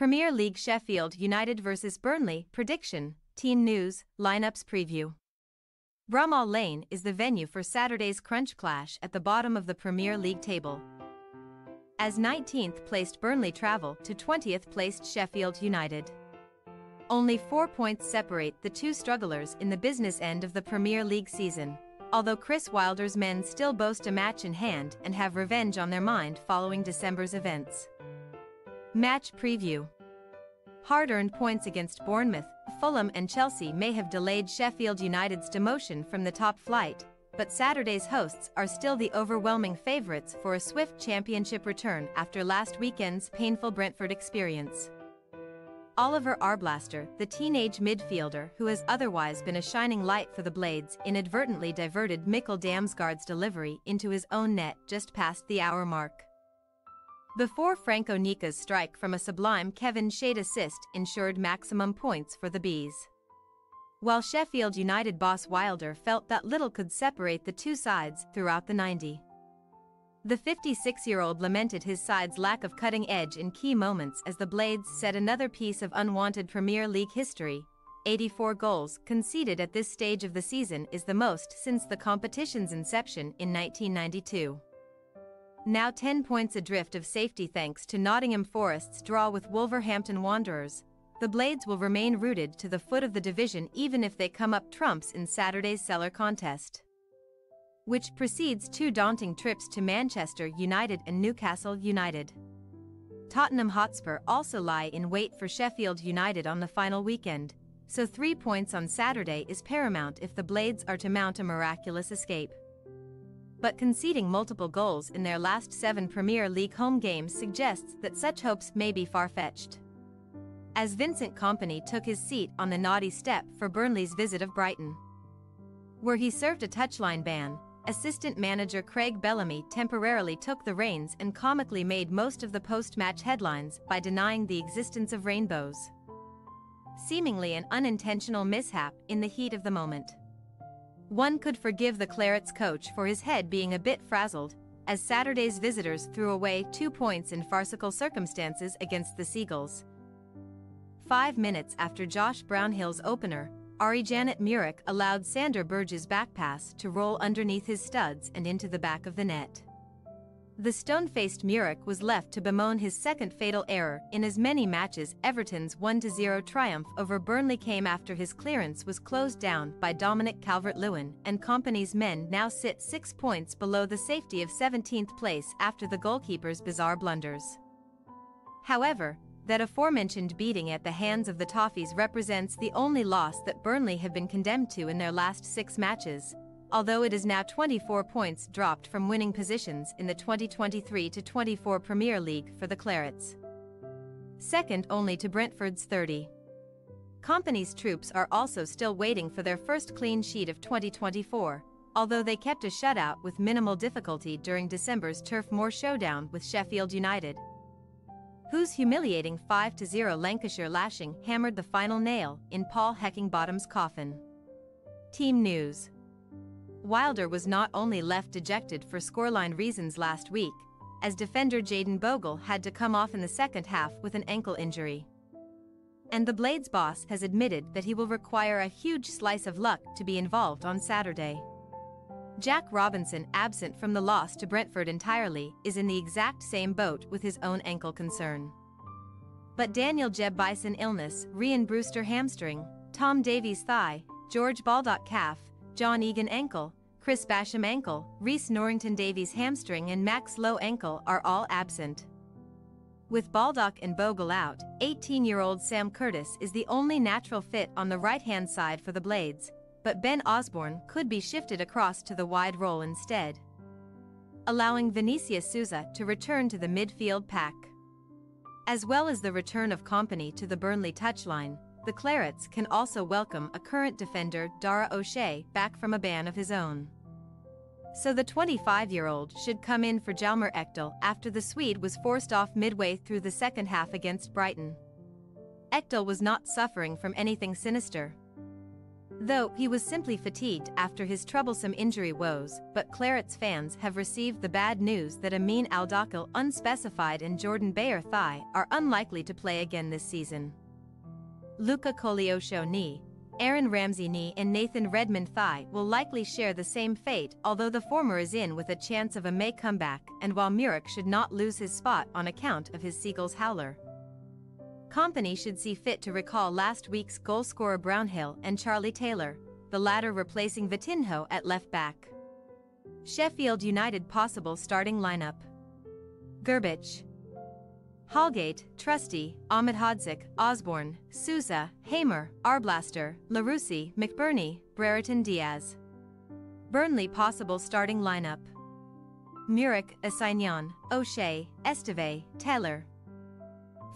Premier League Sheffield United vs Burnley Prediction, Teen News, Lineups Preview. Bramall Lane is the venue for Saturday's crunch clash at the bottom of the Premier League table. As 19th placed Burnley travel to 20th placed Sheffield United. Only four points separate the two strugglers in the business end of the Premier League season, although Chris Wilder's men still boast a match in hand and have revenge on their mind following December's events. Match Preview Hard-earned points against Bournemouth, Fulham and Chelsea may have delayed Sheffield United's demotion from the top flight, but Saturday's hosts are still the overwhelming favourites for a swift championship return after last weekend's painful Brentford experience. Oliver Arblaster, the teenage midfielder who has otherwise been a shining light for the Blades, inadvertently diverted Mikkel Damsgaard's delivery into his own net just past the hour mark. Before Franco Onyeka's strike from a sublime Kevin Schade assist ensured maximum points for the Bees. While Sheffield United boss Wilder felt that little could separate the two sides throughout the 90. The 56-year-old lamented his side's lack of cutting edge in key moments as the Blades set another piece of unwanted Premier League history. 84 goals conceded at this stage of the season is the most since the competition's inception in 1992. Now 10 points adrift of safety thanks to Nottingham Forest's draw with Wolverhampton Wanderers, the Blades will remain rooted to the foot of the division even if they come up trumps in Saturday's Cellar contest. Which precedes two daunting trips to Manchester United and Newcastle United. Tottenham Hotspur also lie in wait for Sheffield United on the final weekend, so three points on Saturday is paramount if the Blades are to mount a miraculous escape but conceding multiple goals in their last seven Premier League home games suggests that such hopes may be far-fetched. As Vincent Kompany took his seat on the naughty step for Burnley's visit of Brighton. Where he served a touchline ban, assistant manager Craig Bellamy temporarily took the reins and comically made most of the post-match headlines by denying the existence of rainbows. Seemingly an unintentional mishap in the heat of the moment. One could forgive the Clarets coach for his head being a bit frazzled, as Saturday's visitors threw away two points in farcical circumstances against the Seagulls. Five minutes after Josh Brownhill's opener, Arijanet Muric allowed Sander Berge's back pass to roll underneath his studs and into the back of the net. The stone-faced Muric was left to bemoan his second fatal error in as many matches Everton's 1-0 triumph over Burnley came after his clearance was closed down by Dominic Calvert-Lewin and Kompany's men now sit six points below the safety of 17th place after the goalkeeper's bizarre blunders. However, that aforementioned beating at the hands of the Toffees represents the only loss that Burnley have been condemned to in their last six matches, although it is now 24 points dropped from winning positions in the 2023-24 Premier League for the Clarets. Second only to Brentford's 30. Kompany's troops are also still waiting for their first clean sheet of 2024, although they kept a shutout with minimal difficulty during December's Turf Moor showdown with Sheffield United. Whose humiliating 5-0 Lancashire lashing hammered the final nail in Paul Heckingbottom's coffin. Team News Wilder was not only left dejected for scoreline reasons last week, as defender Jayden Bogle had to come off in the second half with an ankle injury. And the Blades boss has admitted that he will require a huge slice of luck to be involved on Saturday. Jack Robinson, absent from the loss to Brentford entirely, is in the exact same boat with his own ankle concern. But Daniel Jebbison illness, Rian Brewster hamstring, Tom Davies thigh, George Baldock calf, John Egan ankle, Chris Basham ankle, Rhys Norrington Davies hamstring and Max Lowe ankle are all absent. With Baldock and Bogle out, 18-year-old Sam Curtis is the only natural fit on the right-hand side for the Blades, but Ben Osborne could be shifted across to the wide role instead. Allowing Vinicius Souza to return to the midfield pack. As well as the return of Kompany to the Burnley touchline, the Clarets can also welcome a current defender Dara O'Shea back from a ban of his own. So the 25-year-old should come in for Hjalmar Ekdal after the Swede was forced off midway through the second half against Brighton. Ekdal was not suffering from anything sinister. Though he was simply fatigued after his troublesome injury woes, but Clarets fans have received the bad news that Ameen Al-Dakhil unspecified and Jordan Beyer Thigh are unlikely to play again this season. Luca Koleosho knee, Aaron Ramsey knee and Nathan Redmond thigh will likely share the same fate although the former is in with a chance of a May comeback and while Muric should not lose his spot on account of his Seagulls howler. Kompany should see fit to recall last week's goalscorer Brownhill and Charlie Taylor, the latter replacing Vitinho at left back. Sheffield United possible starting lineup. Grbic. Holgate, Trusty, Ahmedhodzic, Osborne, Souza, Hamer, Arblaster, Larouci, McBurnie, Brereton Diaz. Burnley possible starting lineup. Muric, Assignon, O'Shea, Esteve, Taylor,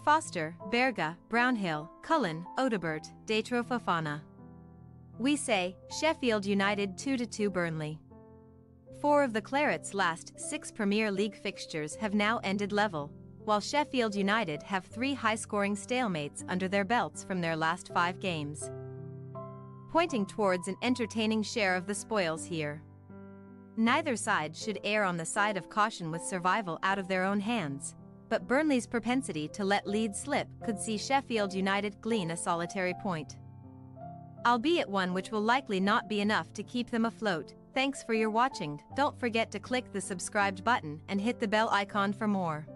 Foster, Berge, Brownhill, Cullen, Odobert, Datro Fofana. We say, Sheffield United 2-2 Burnley. Four of the Clarets' last six Premier League fixtures have now ended level, while Sheffield United have three high-scoring stalemates under their belts from their last five games. Pointing towards an entertaining share of the spoils here. Neither side should err on the side of caution with survival out of their own hands but Burnley's propensity to let lead slip could see Sheffield United glean a solitary point. Albeit one which will likely not be enough to keep them afloat. Thanks for your watching. Don't forget to click the subscribed button and hit the bell icon for more.